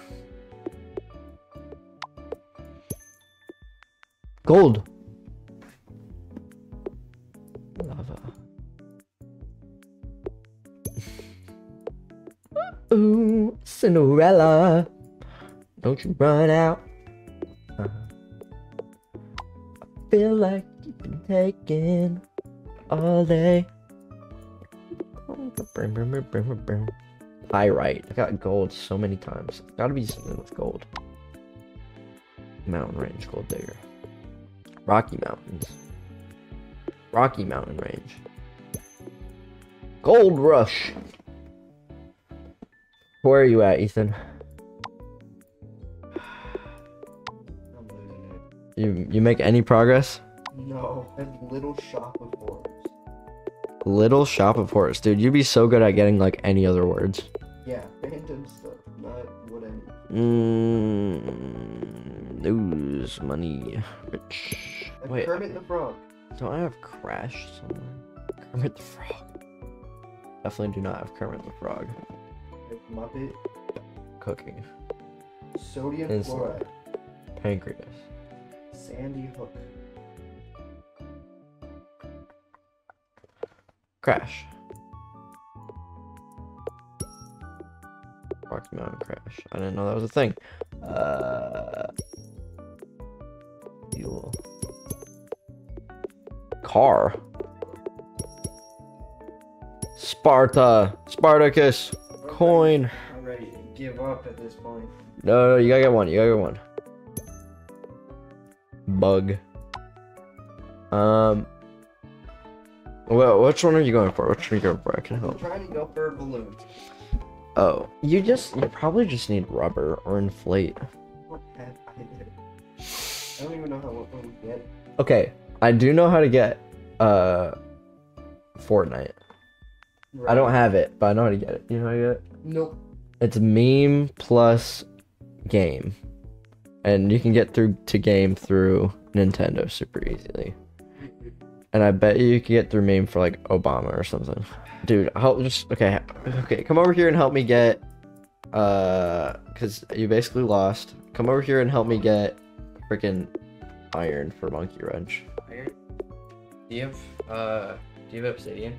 Gold. Lava. [laughs] Ooh, Cinderella. Don't you run out. Uh-huh. I feel like been taking all day. Pyrite. I got gold so many times. Gotta be something with gold. Mountain range, gold digger. Rocky Mountains. Rocky Mountain range. Gold rush. Where are you at, Ethan? You you make any progress? No, that's little shop of horrors. Little shop of horrors, dude. You'd be so good at getting like any other words. Yeah, random stuff, not what I need. Mm, news, money, rich. Like Wait, Kermit the Frog. don't I have Crash somewhere? Kermit the Frog. Definitely do not have Kermit the Frog. Like Muppet. Cooking. Sodium Insulin. chloride. Pancreas. Sandy Hook. Crash. Rocky Mountain Crash. I didn't know that was a thing. Uh. Fuel. Car. Sparta. Spartacus. Coin. I'm ready to give up at this point. No, no, you gotta get one. You gotta get one. Bug. Um. Well, which one are you going for? Which one are you going for? I can help. I'm trying to go for a balloon. Oh, you just you probably just need rubber or inflate. What have I did? I don't even know how what one we get. Okay, I do know how to get uh Fortnite. I don't have it, but I know how to get it. You know how to get it? Nope. It's meme plus game. And you can get through to game through Nintendo super easily. And I bet you can get through meme for like Obama or something. Dude, help just okay, okay, come over here and help me get uh cuz you basically lost. Come over here and help me get freaking iron for monkey wrench. Iron. Do you have uh? Do you have obsidian?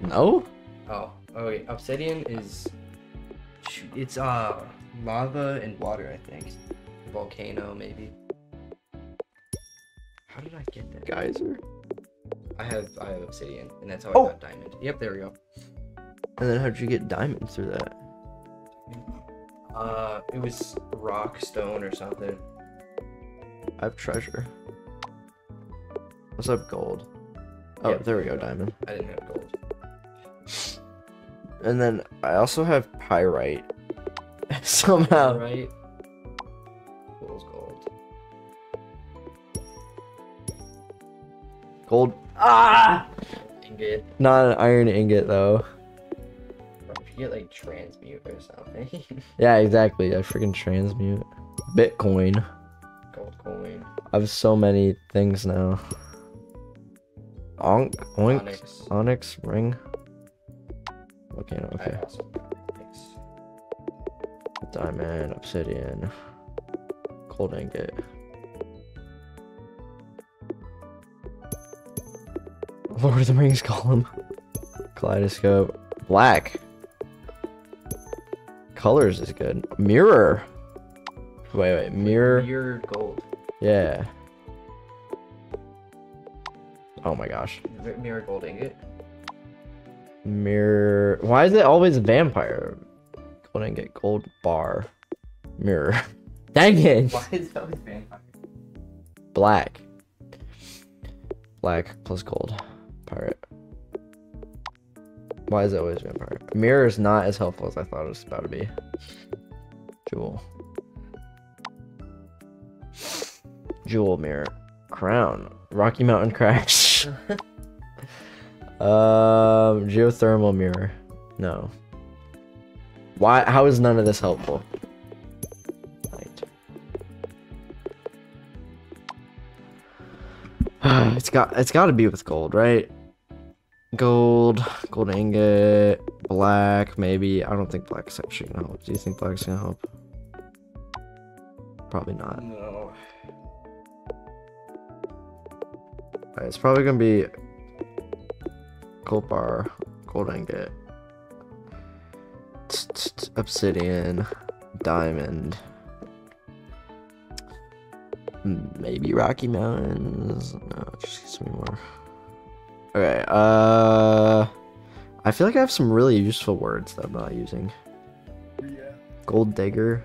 No? Oh, oh wait, obsidian is. It's uh lava and water, I think. Volcano, maybe. How did I get that? Geyser. I have I have obsidian, and that's how Oh. I got diamond. Yep, there we go. And then how'd you get diamonds through that? Uh, it was rock, stone, or something. I have treasure. What's up, gold? Oh, Yep. there we go, diamond. I didn't have gold. And then I also have pyrite. [laughs] Somehow. Right. Gold. Gold. Ah! Ingot. Not an iron ingot, though. If you get like transmute or something. [laughs] Yeah, exactly. I freaking transmute. Bitcoin. gold coin. I have so many things now. Onk. Oink. Onyx. Onyx. Ring. Okay, no, okay. I also got onyx. Diamond. Obsidian. Gold ingot. [laughs] Lord of the Rings column. Kaleidoscope. Black. Colors is good. Mirror. Wait, wait. Mirror. Mirror gold. Yeah. Oh my gosh. Mirror gold ingot. Mirror. Why is it always vampire? Gold ingot. Gold bar. Mirror. [laughs] Dang it. Why is it always vampire? Black. Black plus gold. Pirate. Why is it always been vampire? Mirror is not as helpful as I thought it was about to be. Jewel. Jewel mirror. Crown. Rocky Mountain crash. [laughs] um, geothermal mirror. No. Why? How is none of this helpful? Right. [sighs] it's got. It's got to be with gold, right? Gold, gold ingot, black, maybe. I don't think black's actually gonna help. Do you think black's gonna help? Probably not. No. Alright, it's probably gonna be gold bar, gold ingot, obsidian, diamond, maybe Rocky Mountains. No, just gives me more. Okay, uh, I feel like I have some really useful words that I'm not using. Yeah. Gold digger.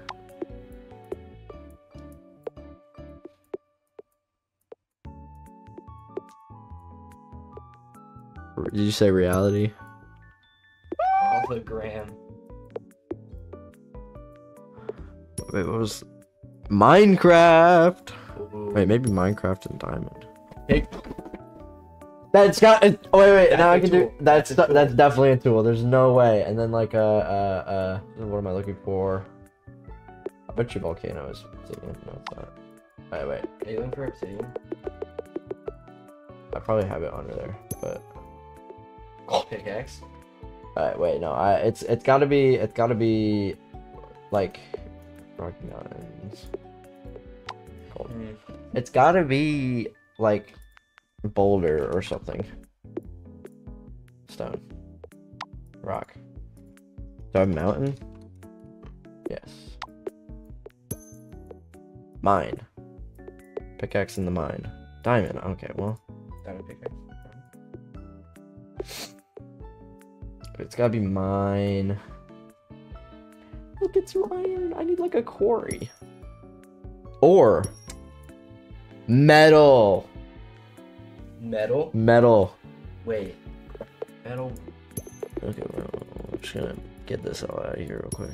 Did you say reality? Hologram. Wait, what was Minecraft? Ooh. Wait, maybe Minecraft and Diamond. Hey. That's got. It, oh wait, wait. That's now a I can do. That's That's that's definitely a tool. There's no way. And then like uh uh uh. What am I looking for? I bet you volcano is. obsidian. No, it's not. Wait, wait. Are you looking for obsidian? I probably have it under there, but. Pickaxe. Alright, wait, no. I it's it's got to be it's got to be like Rocky Mountains. Hmm. It's got to be like boulder or something. Stone. Rock. Do I have mountain? Yes. Mine. Pickaxe in the mine. Diamond. Okay, well, Diamond pickaxe. it's gotta be mine. Look, it's iron. I need like a quarry. Or metal. Metal. Metal. Wait. Metal. Okay, well, I'm just gonna get this all out of here real quick.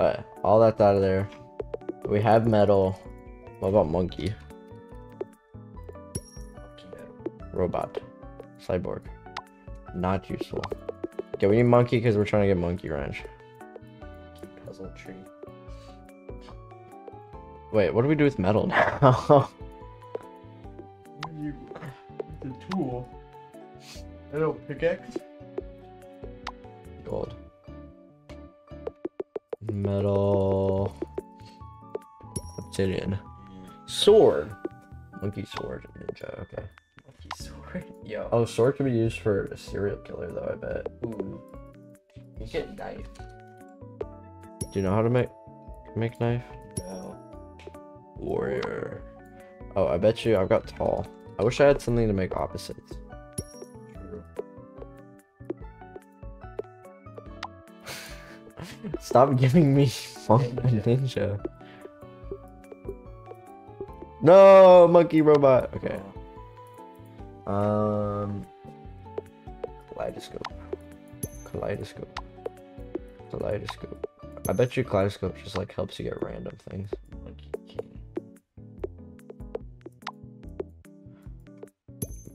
Alright. All that's out of there. We have metal. What about monkey? Monkey. Robot. Cyborg. Not useful. Okay, we need monkey because we're trying to get monkey wrench. Puzzle tree. Wait, what do we do with metal now? [laughs] You, the tool. I don't pickaxe. Gold. Metal. Obsidian. Sword. Monkey sword. Ninja. Okay. Sword. Yo. Oh, sword can be used for a serial killer, though. I bet. Ooh. You get knife. Do you know how to make make knife? No. Warrior. Oh, I bet you I've got tall. I wish I had something to make opposites. True. [laughs] Stop giving me [laughs] funk Ninja. ninja. No, monkey robot. Okay. Oh. Um, kaleidoscope. Kaleidoscope. Kaleidoscope. I bet you kaleidoscope just like helps you get random things.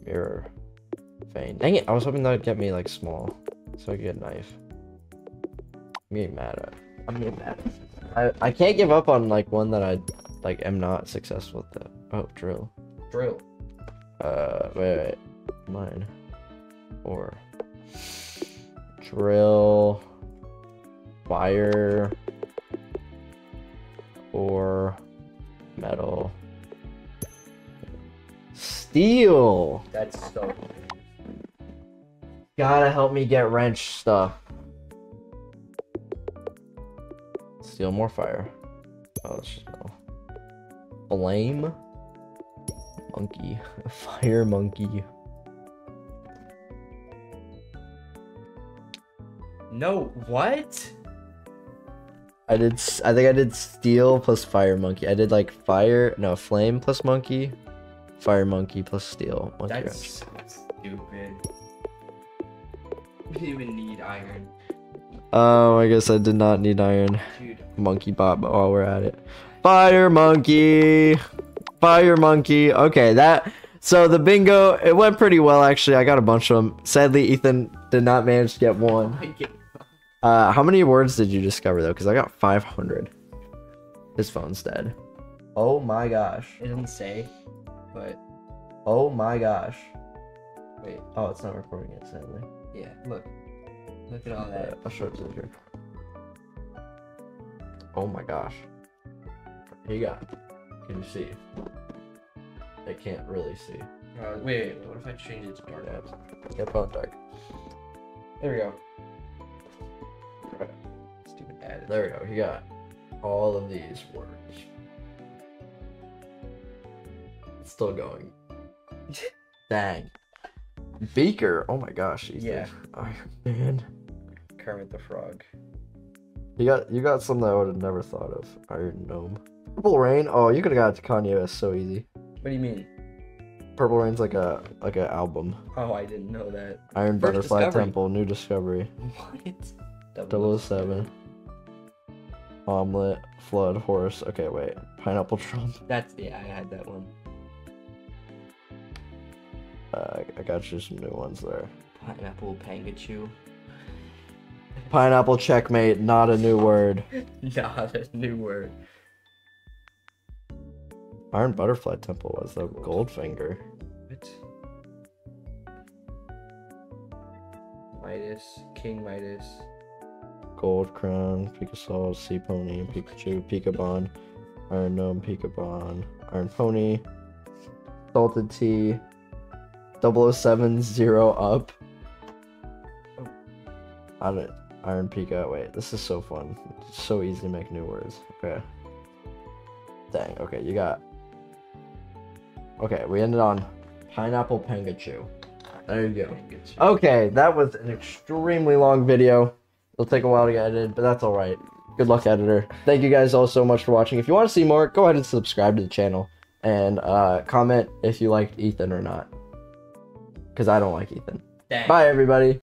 Mirror. Vein. Dang it! I was hoping that would get me like small, so I could get a knife. I'm getting mad at. I'm getting mad. I I can't give up on like one that I like am not successful at. The oh drill. Drill. Uh, wait, wait. Mine. Ore. Drill. Fire. Ore. Metal. Steel! That's so. Gotta help me get wrench stuff. Steel more fire. Oh, that's just metal. Flame. Monkey. Fire monkey. No. What? I did. I think I did steel plus fire monkey. I did like fire. No, flame plus monkey. Fire monkey plus steel. Monkey That's wrench. stupid. We didn't even need iron, Oh, I guess I did not need iron. dude. Monkey bot, but while we're at it. Fire monkey! Fire monkey. Okay, that. So the bingo, it went pretty well actually. I got a bunch of them. Sadly, Ethan did not manage to get one. Uh, how many words did you discover though? Because I got 500. His phone's dead. Oh my gosh. It doesn't say, but Oh my gosh. wait. Oh, it's not recording it, sadly. Yeah. Look. Look at all that. I'll show it to you here. Oh my gosh. Here you go. Can you see? I can't really see. Uh, wait, wait. What if I change it to dark? Yeah. Get phone dark. There we go. Right. Stupid ad. There we go. He got all of these words. It's still going. [laughs] Dang. Beaker. Oh my gosh. Ethan. Yeah. Iron Man. Kermit the Frog. You got you got something I would have never thought of. Iron Gnome. Purple Rain. Oh, you could have got it to Kanye West so easy. What do you mean? Purple Rain's like a like a album. Oh, I didn't know that. Iron First Butterfly discovery. Temple, New Discovery. What? 007. Omelet, Flood, Horse. Okay, wait. Pineapple Trump. [laughs] That's yeah. I had that one. Uh, I got you some new ones there. Pineapple Pangachu. Pineapple checkmate, not a new word. [laughs] Not a new word. Iron Butterfly Temple was the Goldfinger. What? Midas, King Midas. Gold Crown, Pikasaur, Sea Pony, Pikachu, Pikabon, Iron Gnome, Pikabon, Iron Pony, Salted Tea, 007 Zero Up. Oh. I don't. Iron Pika. Wait, this is so fun. It's so easy to make new words. Okay. Dang. Okay, you got. Okay, we ended on Pineapple Pangachu. There you go. Okay, that was an extremely long video. It'll take a while to get edited, but that's all right. Good luck, editor. Thank you guys all so much for watching. If you want to see more, go ahead and subscribe to the channel and uh, comment if you liked Ethan or not. Because I don't like Ethan. Dang. Bye, everybody.